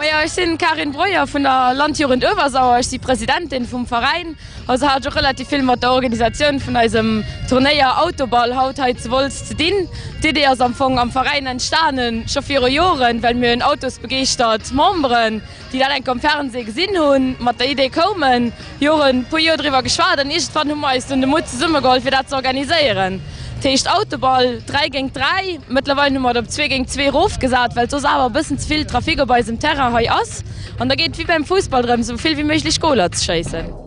Ja ich sind Karin Breuer von der Landjur und Obersauer ich die Präsidentin vom Verein. Also hat relativ viel mit der Organisation von einem Tourneier Autoball hautheitswolz zu dienen die die aus Anfang am Verein entstanden schon vier Jahren weil mir in Autos begeert Mombren die dann ein Fernseh gesinn hun mat der Idee kommen. Joren pu drüber geschwa dann ist van Nummer ist und de Mu Summegold für dat zu organisieren. Techt Autoball 3 gegen 3 mittlerweile Nummer op 2 gegen 2 Ruf gesagt, weil so sauer bis viel Trafik bei dem Terra aus und da geht wie beim Fußball drin so viel wie möglich Kola zu scheißen.